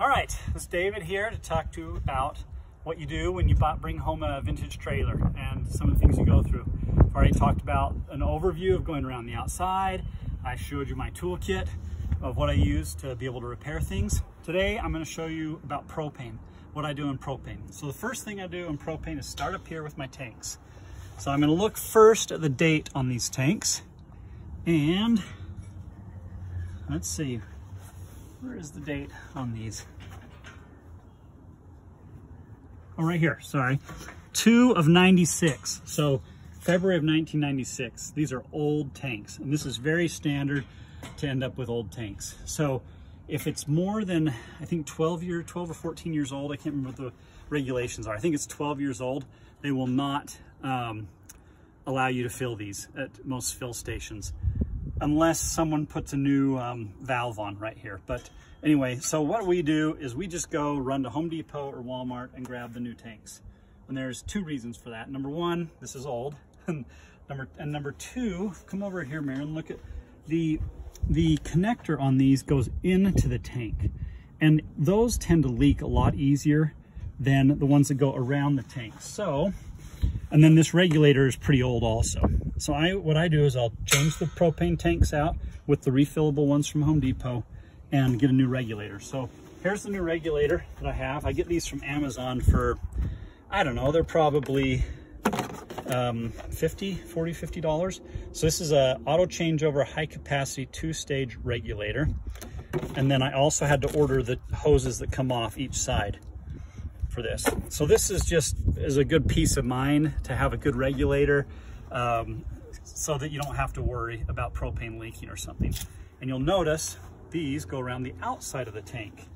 All right, it's David here to talk to you about what you do when you bring home a vintage trailer and some of the things you go through. I've already talked about an overview of going around the outside. I showed you my toolkit of what I use to be able to repair things. Today, I'm gonna show you about propane, what I do in propane. So the first thing I do in propane is start up here with my tanks. So I'm gonna look first at the date on these tanks and let's see, where is the date on these? Oh, right here, sorry. Two of 96. So February of 1996. These are old tanks, and this is very standard to end up with old tanks. So if it's more than, I think 12 year, 12 or 14 years old, I can't remember what the regulations are. I think it's 12 years old. They will not um, allow you to fill these at most fill stations unless someone puts a new um, valve on right here. But anyway, so what we do is we just go run to Home Depot or Walmart and grab the new tanks. And there's two reasons for that. Number one, this is old. and number and number two, come over here, Marilyn, look at the the connector on these goes into the tank. And those tend to leak a lot easier than the ones that go around the tank. So and then this regulator is pretty old also. So I, what I do is I'll change the propane tanks out with the refillable ones from Home Depot and get a new regulator. So here's the new regulator that I have. I get these from Amazon for, I don't know, they're probably um, 50, 40, 50 dollars. So this is a auto changeover high capacity two stage regulator. And then I also had to order the hoses that come off each side for this. So this is just is a good peace of mind to have a good regulator um, so that you don't have to worry about propane leaking or something. And you'll notice these go around the outside of the tank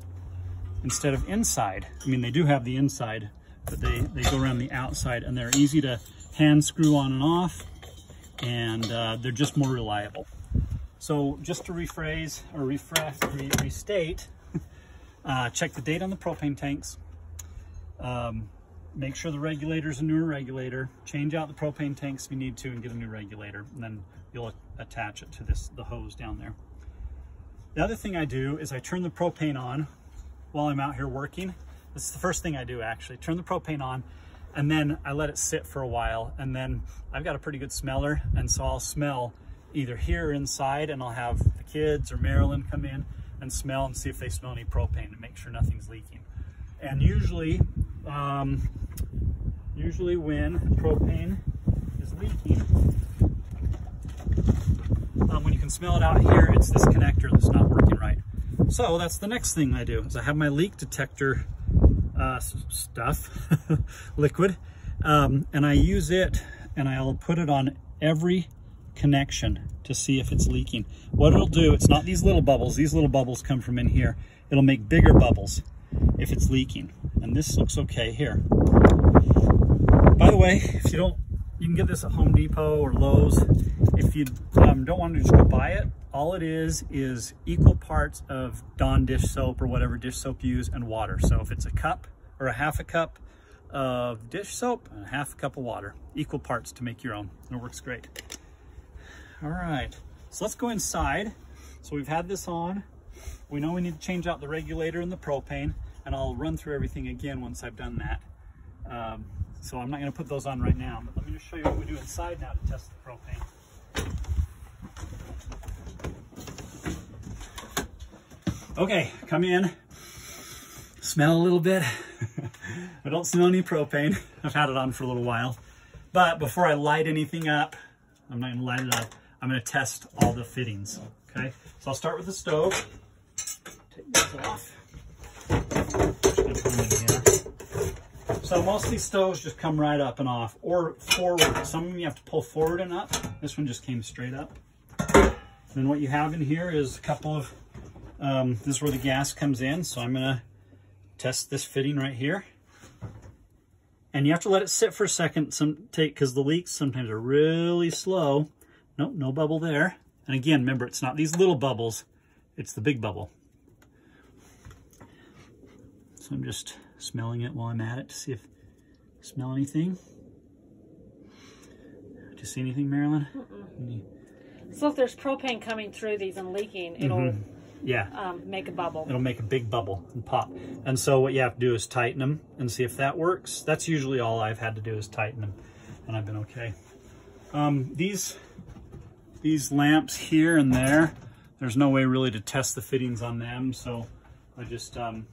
instead of inside. I mean, they do have the inside, but they, they go around the outside and they're easy to hand screw on and off and uh, they're just more reliable. So just to rephrase or refresh, re restate, uh, check the date on the propane tanks, um, make sure the regulator is a newer regulator, change out the propane tanks if you need to and get a new regulator, and then you'll attach it to this the hose down there. The other thing I do is I turn the propane on while I'm out here working. This is the first thing I do actually, turn the propane on and then I let it sit for a while and then I've got a pretty good smeller and so I'll smell either here or inside and I'll have the kids or Marilyn come in and smell and see if they smell any propane and make sure nothing's leaking. And usually um, usually when propane is leaking, um, when you can smell it out here, it's this connector that's not working right. So that's the next thing I do, is I have my leak detector uh, stuff, liquid, um, and I use it and I'll put it on every connection to see if it's leaking. What it'll do, it's not these little bubbles, these little bubbles come from in here. It'll make bigger bubbles if it's leaking. And this looks okay here. By the way, if you don't, you can get this at Home Depot or Lowe's. If you um, don't want to just go buy it, all it is is equal parts of Dawn dish soap or whatever dish soap you use and water. So if it's a cup or a half a cup of dish soap and a half a cup of water, equal parts to make your own. And it works great. All right, so let's go inside. So we've had this on. We know we need to change out the regulator and the propane and I'll run through everything again once I've done that. Um, so I'm not going to put those on right now, but let me just show you what we do inside now to test the propane. Okay, come in, smell a little bit. I don't smell any propane. I've had it on for a little while. But before I light anything up, I'm not gonna light it up, I'm gonna test all the fittings, okay? So I'll start with the stove. Take this off. So most of these stoves just come right up and off or forward. Some of them you have to pull forward and up. This one just came straight up. And then what you have in here is a couple of, um, this is where the gas comes in. So I'm gonna test this fitting right here. And you have to let it sit for a second, some take because the leaks sometimes are really slow. Nope, no bubble there. And again, remember, it's not these little bubbles, it's the big bubble. So I'm just smelling it while I'm at it to see if smell anything. Do you see anything, Marilyn? Mm -mm. So if there's propane coming through these and leaking, it'll mm -hmm. Yeah. um, make a bubble. It'll make a big bubble and pop. And so what you have to do is tighten them and see if that works. That's usually all I've had to do is tighten them and I've been okay. Um, these, these lamps here and there, there's no way really to test the fittings on them. So I just um,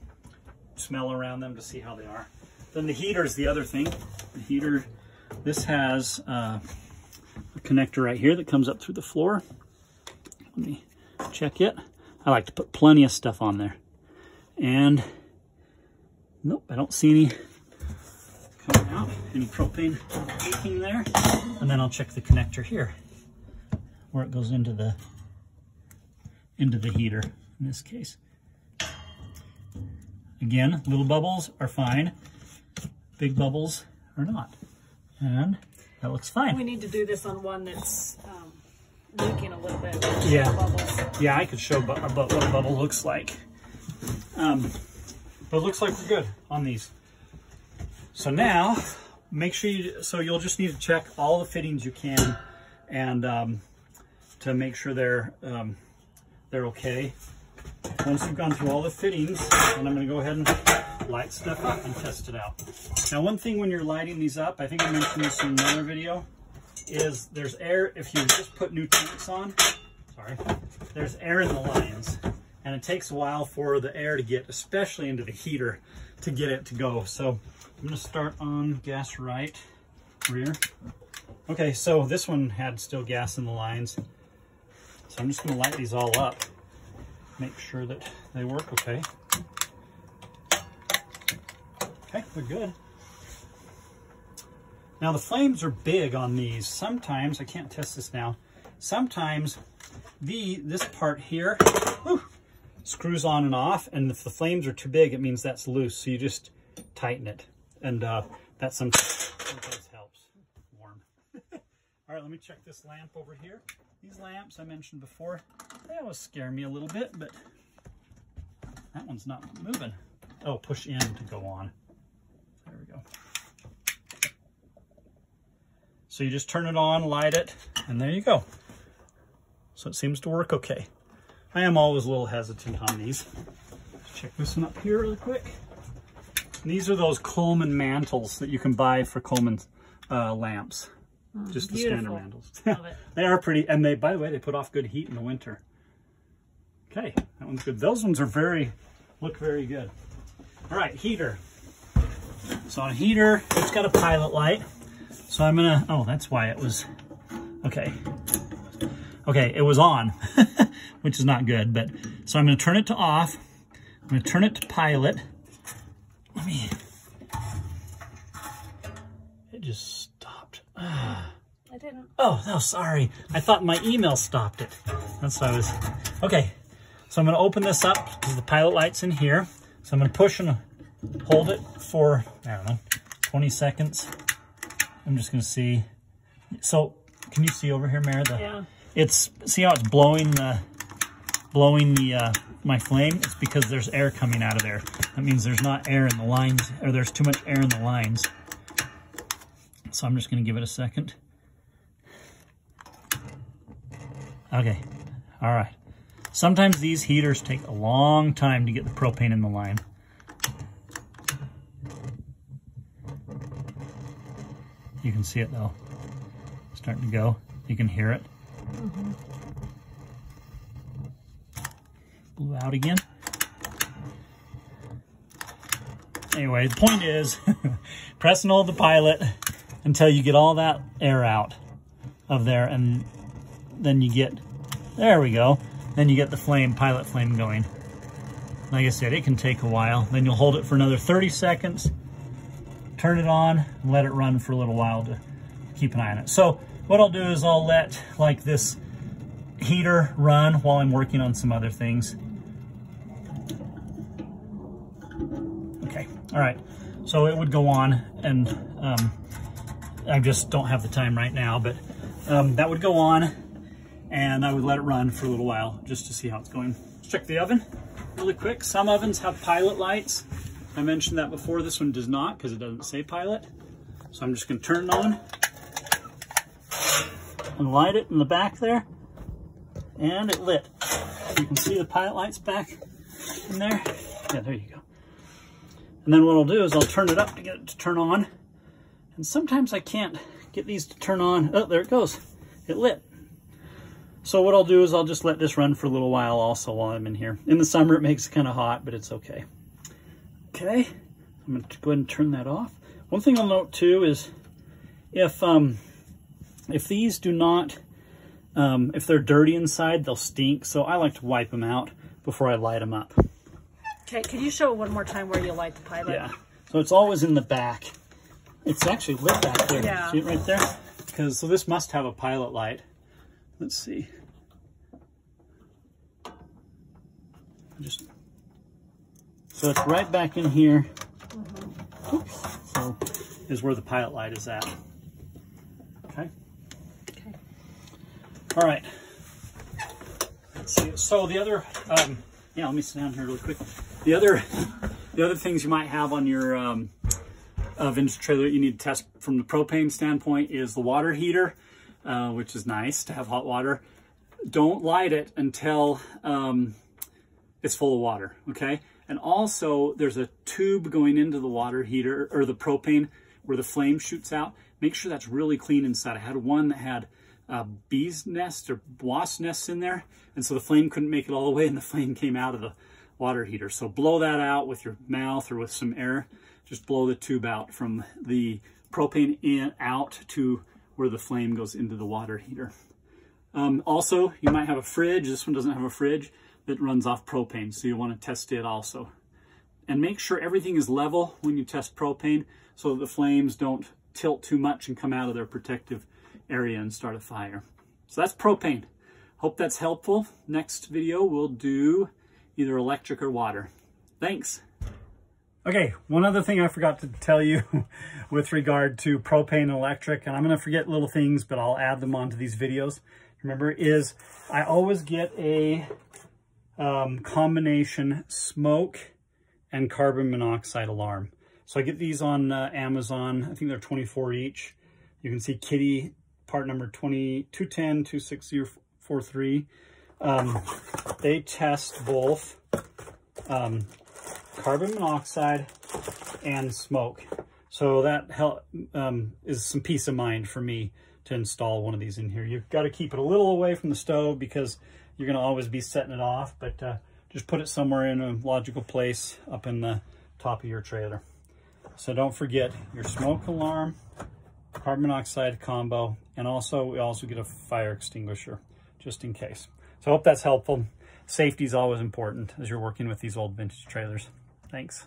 smell around them to see how they are. Then the heater is the other thing. The heater, this has uh, a connector right here that comes up through the floor. Let me check it. I like to put plenty of stuff on there. And nope, I don't see any coming out, any propane leaking there. And then I'll check the connector here where it goes into the into the heater in this case. Again, little bubbles are fine. Big bubbles are not. And that looks fine. We need to do this on one that's um, leaking a little bit. Yeah. Bubbles. Yeah, I could show bu bu what a bubble looks like. Um, but it looks like we're good on these. So now, make sure you, so you'll just need to check all the fittings you can and um, to make sure they're, um, they're okay. Once you've gone through all the fittings, and I'm gonna go ahead and light stuff up and test it out. Now, one thing when you're lighting these up, I think I mentioned this in another video, is there's air, if you just put new tanks on, sorry, there's air in the lines. And it takes a while for the air to get, especially into the heater, to get it to go. So I'm gonna start on gas right rear. Okay, so this one had still gas in the lines. So I'm just gonna light these all up. Make sure that they work okay. Okay, we're good. Now the flames are big on these. Sometimes, I can't test this now, sometimes the this part here whew, screws on and off, and if the flames are too big, it means that's loose. So you just tighten it, and uh, that sometimes, sometimes helps. Warm. All right, let me check this lamp over here. These lamps I mentioned before, they always scare me a little bit, but that one's not moving. Oh, push in to go on. There we go. So you just turn it on, light it, and there you go. So it seems to work okay. I am always a little hesitant on these. Let's check this one up here really quick. And these are those Coleman mantles that you can buy for Coleman uh, lamps. just the standard mantles. Love it. they are pretty, and they, by the way, they put off good heat in the winter. Okay, that one's good. Those ones are very, look very good. All right, heater. So on heater, it's got a pilot light. So I'm gonna, oh, that's why it was, okay. Okay, it was on, which is not good, but, so I'm gonna turn it to off. I'm gonna turn it to pilot. Let me, it just stopped. I didn't. Oh, no, sorry. I thought my email stopped it. That's why I was, okay. So I'm gonna open this up because the pilot light's in here. So I'm gonna push and hold it for, I don't know, 20 seconds. I'm just gonna see. So can you see over here, Mara? The, Yeah. It's, see how it's blowing the, blowing the, uh, my flame? It's because there's air coming out of there. That means there's not air in the lines, or there's too much air in the lines. So I'm just gonna give it a second. Okay, all right. Sometimes these heaters take a long time to get the propane in the line. You can see it though, starting to go. You can hear it. Blew out again. Anyway, the point is, press and hold the pilot until you get all that air out of there and then you get, there we go. Then you get the flame, pilot flame going. Like I said, it can take a while. Then you'll hold it for another 30 seconds, turn it on, and let it run for a little while to keep an eye on it. So what I'll do is I'll let like this heater run while I'm working on some other things. Okay, all right. So it would go on and um, I just don't have the time right now, but um, that would go on and I would let it run for a little while just to see how it's going. Let's check the oven really quick. Some ovens have pilot lights. I mentioned that before. This one does not because it doesn't say pilot. So I'm just gonna turn it on and light it in the back there. And it lit. You can see the pilot lights back in there. Yeah, there you go. And then what I'll do is I'll turn it up to get it to turn on. And sometimes I can't get these to turn on. Oh, there it goes. It lit. So what I'll do is I'll just let this run for a little while also while I'm in here. In the summer, it makes it kind of hot, but it's okay. Okay, I'm gonna go ahead and turn that off. One thing I'll note too is if um, if these do not, um, if they're dirty inside, they'll stink. So I like to wipe them out before I light them up. Okay, can you show one more time where you light the pilot? Yeah, so it's always in the back. It's actually lit back there. Yeah. See it right there? Because so this must have a pilot light. Let's see. Just so it's right back in here. Oops. So is where the pilot light is at. Okay. Okay. All right. Let's see. So the other, um, yeah, let me sit down here really quick. The other, the other things you might have on your um, uh, vintage trailer that you need to test from the propane standpoint is the water heater, uh, which is nice to have hot water. Don't light it until um, it's full of water, okay? And also there's a tube going into the water heater or the propane where the flame shoots out. Make sure that's really clean inside. I had one that had uh, bees nest or wasp nests in there. And so the flame couldn't make it all the way and the flame came out of the water heater. So blow that out with your mouth or with some air. Just blow the tube out from the propane in out to where the flame goes into the water heater. Um, also, you might have a fridge. This one doesn't have a fridge that runs off propane, so you want to test it also. And make sure everything is level when you test propane so that the flames don't tilt too much and come out of their protective area and start a fire. So that's propane. Hope that's helpful. Next video we'll do either electric or water. Thanks. Okay, one other thing I forgot to tell you with regard to propane and electric, and I'm going to forget little things, but I'll add them onto these videos. Remember, is I always get a um, combination smoke and carbon monoxide alarm. So I get these on uh, Amazon. I think they're 24 each. You can see Kidde part number 20, 210 26043. Um, they test both um, carbon monoxide and smoke. So that help, um, is some peace of mind for me to install one of these in here. You've got to keep it a little away from the stove because you're going to always be setting it off, but uh, just put it somewhere in a logical place up in the top of your trailer. So don't forget your smoke alarm, carbon monoxide combo, and also we also get a fire extinguisher just in case. So I hope that's helpful. Safety is always important as you're working with these old vintage trailers. Thanks.